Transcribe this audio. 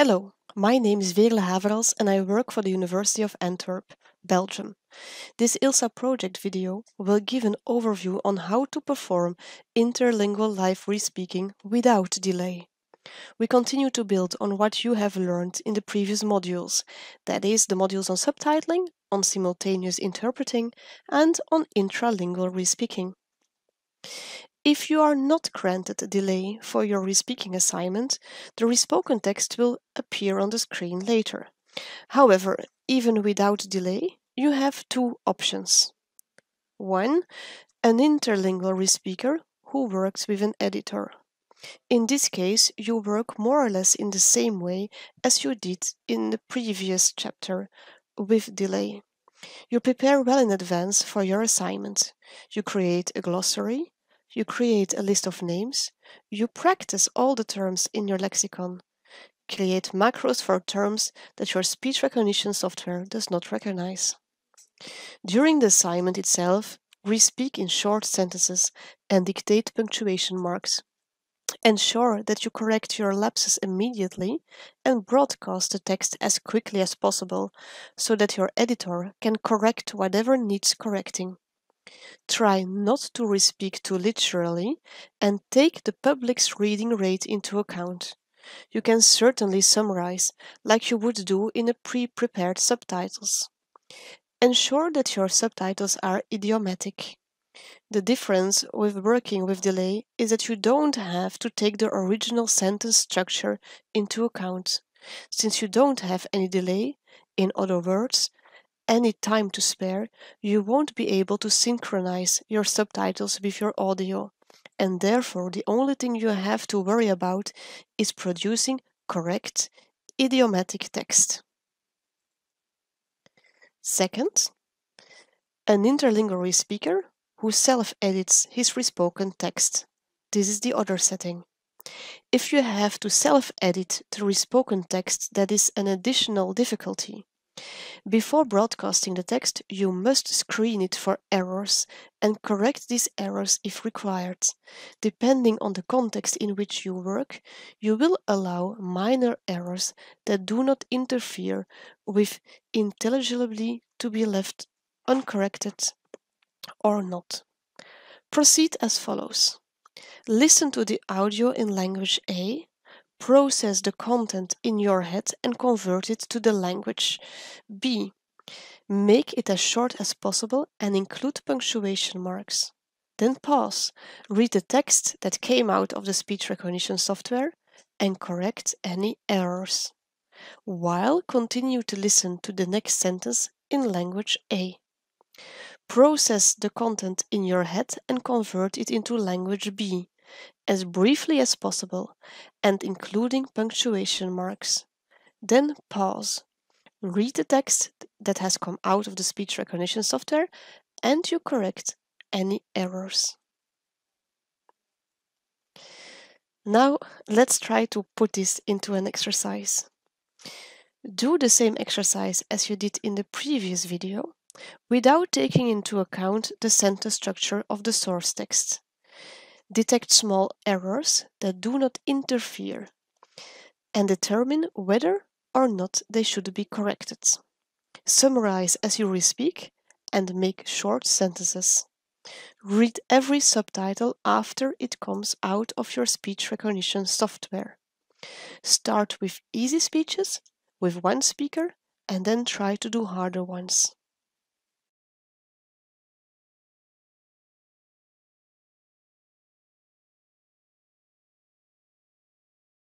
Hello, my name is Veerle Haverhals and I work for the University of Antwerp, Belgium. This ILSA project video will give an overview on how to perform interlingual live respeaking without delay. We continue to build on what you have learned in the previous modules, that is, the modules on subtitling, on simultaneous interpreting, and on intralingual respeaking. If you are not granted a delay for your respeaking assignment, the respoken text will appear on the screen later. However, even without delay, you have two options. One, an interlingual respeaker who works with an editor. In this case, you work more or less in the same way as you did in the previous chapter with delay. You prepare well in advance for your assignment. You create a glossary, you create a list of names, you practice all the terms in your lexicon, create macros for terms that your speech recognition software does not recognize. During the assignment itself, re-speak in short sentences and dictate punctuation marks. Ensure that you correct your lapses immediately and broadcast the text as quickly as possible so that your editor can correct whatever needs correcting. Try not to respeak too literally and take the public's reading rate into account. You can certainly summarize, like you would do in a pre-prepared subtitles. Ensure that your subtitles are idiomatic. The difference with working with delay is that you don't have to take the original sentence structure into account. Since you don't have any delay, in other words, any time to spare, you won't be able to synchronize your subtitles with your audio, and therefore the only thing you have to worry about is producing correct, idiomatic text. Second, an interlingual speaker who self-edits his respoken text. This is the other setting. If you have to self-edit the respoken text, that is an additional difficulty. Before broadcasting the text, you must screen it for errors and correct these errors if required. Depending on the context in which you work, you will allow minor errors that do not interfere with intelligibly to be left uncorrected or not. Proceed as follows. Listen to the audio in language A process the content in your head and convert it to the language. B. Make it as short as possible and include punctuation marks. Then pause, read the text that came out of the speech recognition software and correct any errors. While continue to listen to the next sentence in language A. Process the content in your head and convert it into language B as briefly as possible and including punctuation marks. Then pause. Read the text that has come out of the speech recognition software and you correct any errors. Now let's try to put this into an exercise. Do the same exercise as you did in the previous video without taking into account the sentence structure of the source text detect small errors that do not interfere, and determine whether or not they should be corrected. Summarize as you respeak and make short sentences. Read every subtitle after it comes out of your speech recognition software. Start with easy speeches with one speaker and then try to do harder ones.